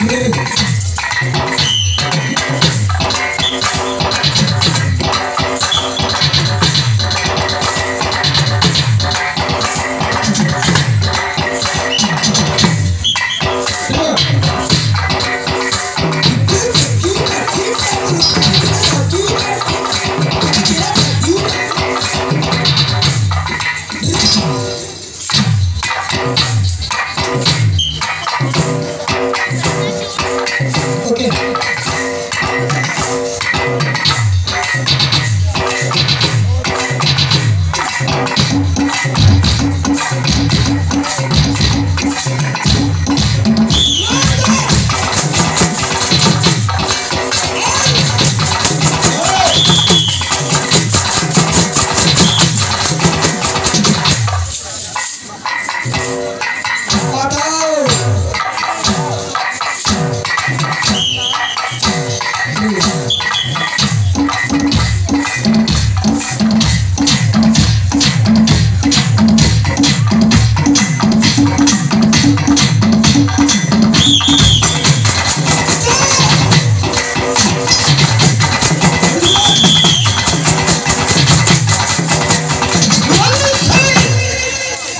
Okay.